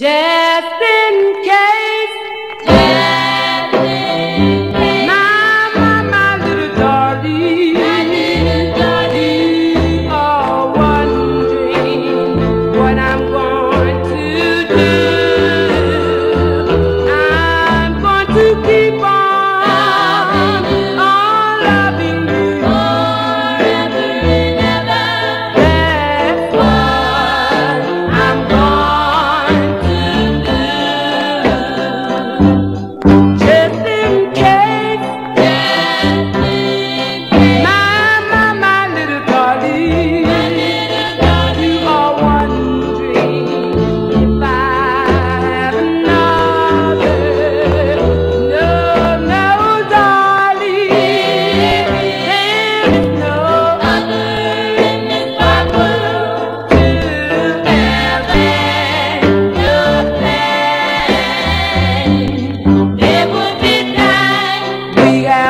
Death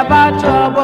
about trouble.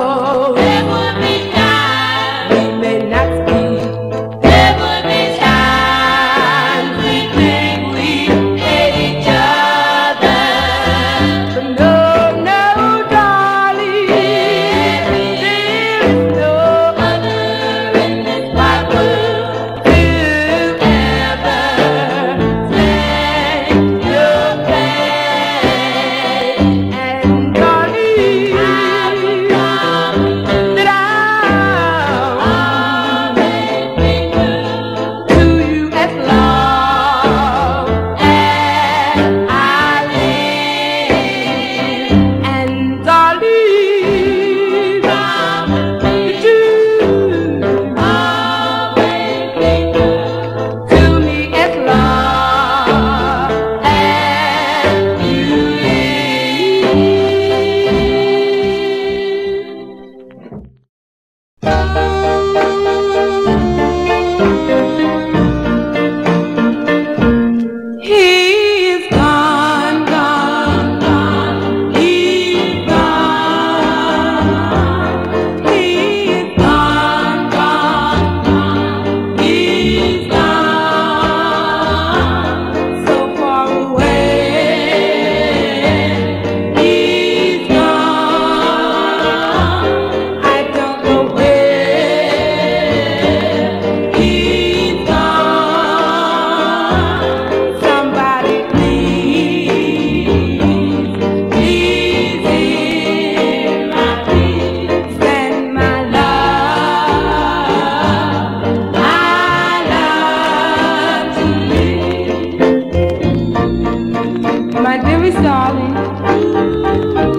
Darling,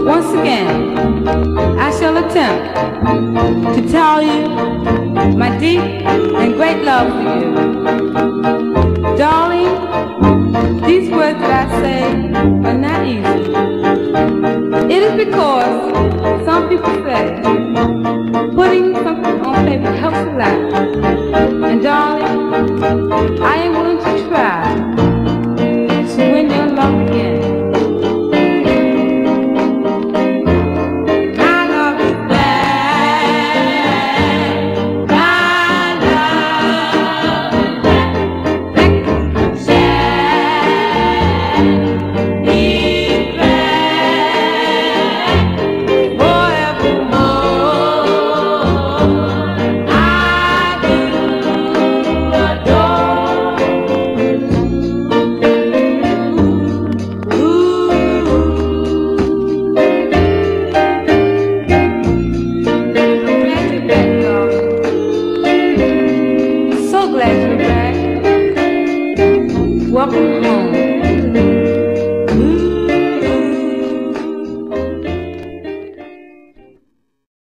once again, I shall attempt to tell you my deep and great love for you. Darling, these words that I say are not easy. It is because some people say putting something on paper helps a lot. And darling, I am willing welcome home.